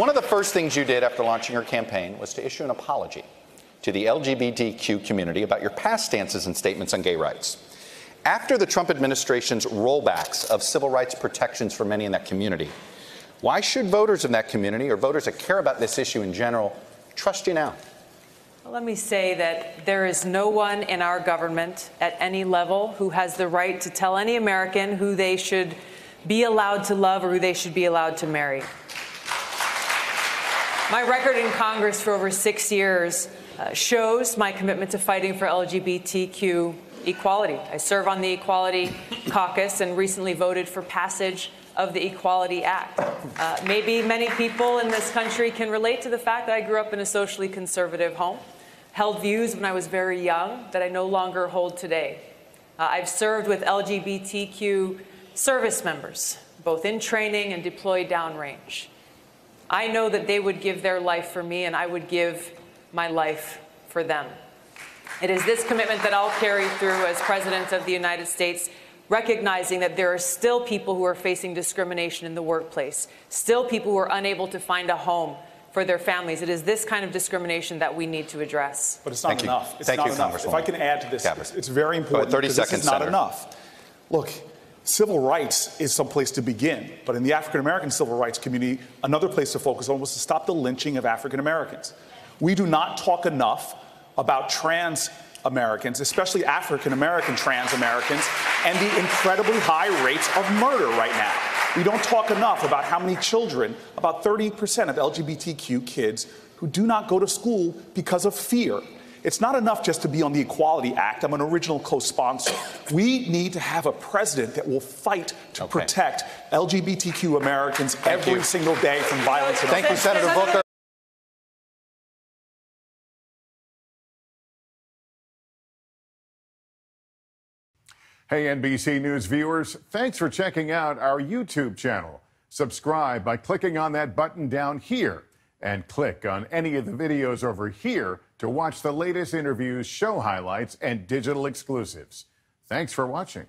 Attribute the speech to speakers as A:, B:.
A: One of the first things you did after launching your campaign was to issue an apology to the LGBTQ community about your past stances and statements on gay rights. After the Trump administration's rollbacks of civil rights protections for many in that community, why should voters in that community or voters that care about this issue in general trust you now?
B: Well, let me say that there is no one in our government at any level who has the right to tell any American who they should be allowed to love or who they should be allowed to marry. My record in Congress for over six years uh, shows my commitment to fighting for LGBTQ equality. I serve on the Equality Caucus and recently voted for passage of the Equality Act. Uh, maybe many people in this country can relate to the fact that I grew up in a socially conservative home, held views when I was very young that I no longer hold today. Uh, I've served with LGBTQ service members, both in training and deployed downrange. I know that they would give their life for me, and I would give my life for them. It is this commitment that I'll carry through as President of the United States, recognizing that there are still people who are facing discrimination in the workplace, still people who are unable to find a home for their families. It is this kind of discrimination that we need to address. But it's not Thank enough. You. It's Thank not you, enough. If I can add
C: to this, it's, it's, very important. 30 seconds. This is not Senator. enough. Look, civil rights is some place to begin, but in the African American civil rights community, another place to focus on was to stop the lynching of African Americans. We do not talk enough about trans Americans, especially African American trans Americans, and the incredibly high rates of murder right now. We don't talk enough about how many children, about 30% of LGBTQ kids, who do not go to school because of fear. It's not enough just to be on the Equality Act. I'm an original co sponsor. we need to have a president that will fight to okay. protect LGBTQ Americans Thank every you. single day from violence. Thank you, Senator Booker.
B: Hey, NBC News viewers,
C: thanks for checking out our YouTube channel. Subscribe by clicking on that button down here and click on any of the videos over here to watch the latest interviews, show highlights, and digital exclusives. Thanks for watching.